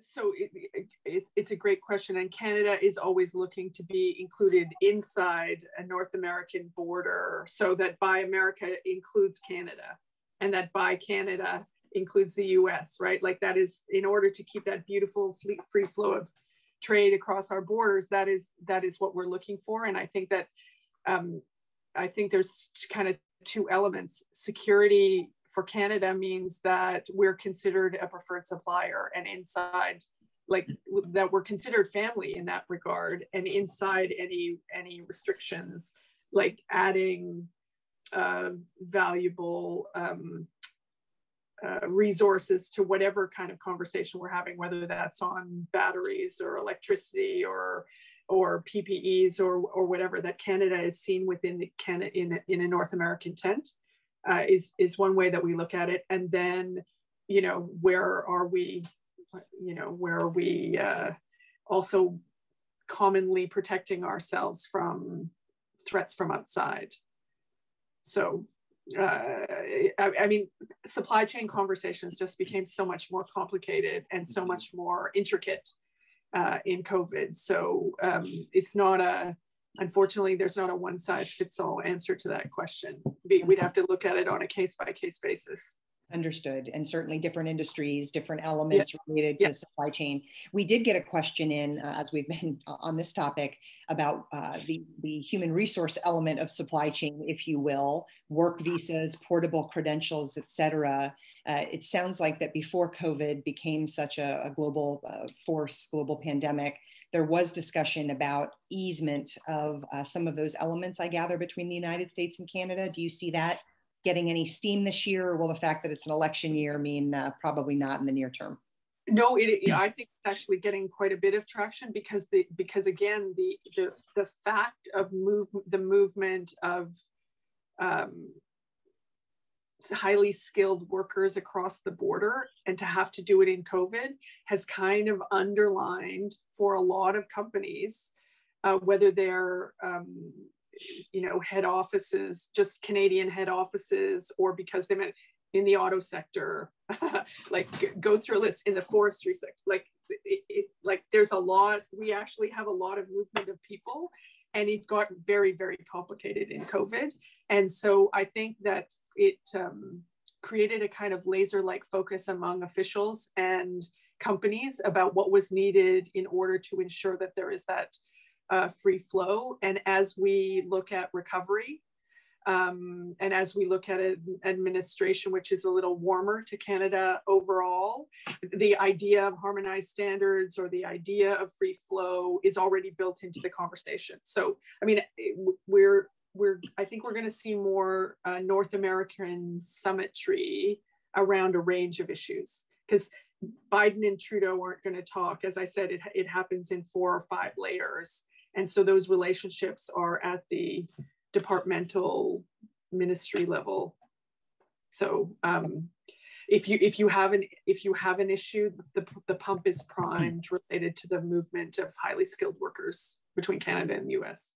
so it, it, it's a great question and canada is always looking to be included inside a north american border so that buy america includes canada and that buy canada includes the us right? Like that is in order to keep that beautiful free flow of trade across our borders that is that is what we're looking for and i think that um, i think there's kind of two elements security for Canada means that we're considered a preferred supplier and inside like that we're considered family in that regard and inside any any restrictions like adding uh, valuable um, uh, resources to whatever kind of conversation we're having whether that's on batteries or electricity or or PPEs or or whatever that Canada is seen within the Canada in, in a North American tent uh, is is one way that we look at it. And then you know where are we you know where are we uh, also commonly protecting ourselves from threats from outside? So uh, I, I, mean supply chain conversations just became so much more complicated and so much more intricate uh, in covid. So um, it's not a unfortunately, there's not a one size fits all answer to that question. We'd have to look at it on a case by case basis. Understood. And certainly different industries, different elements yeah. related to yeah. supply chain. We did get a question in uh, as we've been on this topic about uh, the, the human resource element of supply chain, if you will, work visas, portable credentials, et cetera. Uh, it sounds like that before COVID became such a, a global uh, force, global pandemic, there was discussion about easement of uh, some of those elements, I gather, between the United States and Canada. Do you see that getting any steam this year, or will the fact that it's an election year mean uh, probably not in the near term? No, it, I think it's actually getting quite a bit of traction because the because again the the the fact of move the movement of um, highly skilled workers across the border and to have to do it in COVID has kind of underlined for a lot of companies, uh, whether they're um, you know head offices, just Canadian head offices, or because they meant in the auto sector, like go through a list in the forestry sector, like it, it, like there's a lot. We actually have a lot of movement of people and it got very very complicated in covid and so i think that it um, created a kind of laser like focus among officials and companies about what was needed in order to ensure that there is that uh, free flow. And as we look at recovery, um, and as we look at an administration which is a little warmer to Canada overall, the idea of harmonized standards or the idea of free flow is already built into the conversation. So, I mean, we're we're I think we're going to see more uh, North American symmetry around a range of issues because Biden and Trudeau aren't going to talk. As I said, it, it happens in four or five layers. And so those relationships are at the departmental ministry level. So um, if you if you have an if you have an issue, the, the pump is primed related to the movement of highly skilled workers between Canada and the US.